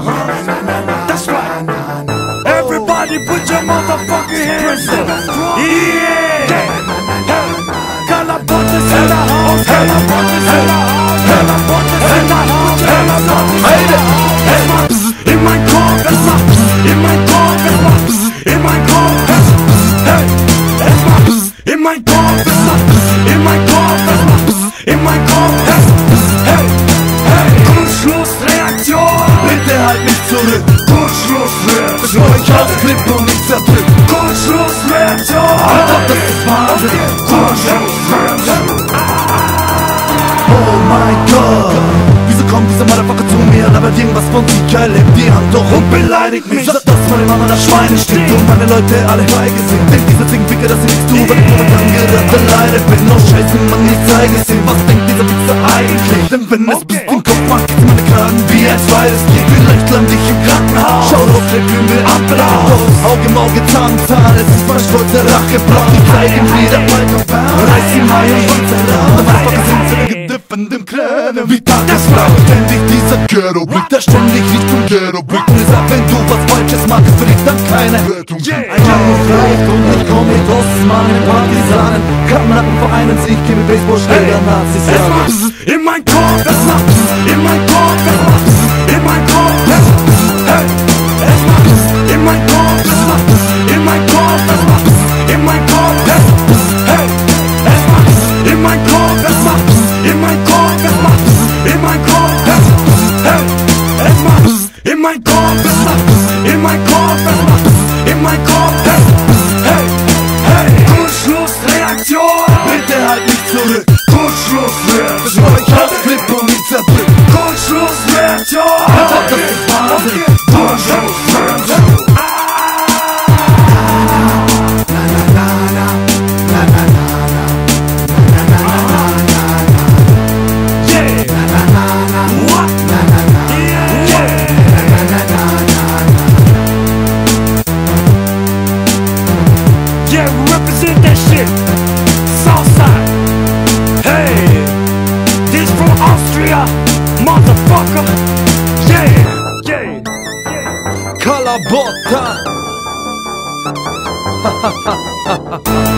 That's right. Everybody put your motherfucking hands up. Yeah. Calabotes in the house. Calabotes in the house. Calabotes in the house. Calabotes in the house. In my car, in my car, in my car. Mich zurück, Kurzschlussreaktion, bevor ich ausflippe und mich zerdrück. Kurzschlussreaktion, Alter, das ist Wahnsinn. Kurzschlussreaktion, Oh mein Gott. Wieso kommt dieser Motherfucker zu mir, labert irgendwas von sich, geil, hebt die Hand hoch und beleidigt mich. Sagt, dass meine Mama das Schweine stinkt und meine Leute alle beigesehen. Denkt dieser Zingficker, dass ich nichts tue, weil ich momentan gerade alleine bin. Oh Scheiße, Mann, ich zeige es ihm. Was denkt dieser Wichser eigentlich? Denn wenn es bis zum Kopf macht, meine Kragen der Kümmel Applaus. Auge im Auge, Zahn Zahn, es ist mein stolzer Rachebrauch. Ich zeig ihm wieder Bike und. Reiß meinen Schwanz heraus. Der Motherfucker sind seine gedippenden Kräne wie Tagesfrau. Ständig dieser Ghetto-Blick, der ständig Richtung Ghetto-Blick. Und ich sag, wenn du was Falsches machst, kriegst dann keine Rettung. Ein Junge vielleicht und ich komm mit Osmanen, Partisanen. Kameradenvereinen, sich mit Baseballschläger, Nazis jagen. in mein Kopf, es macht motherfucker. Yeah, yeah. Calabota. Ha ha ha ha ha.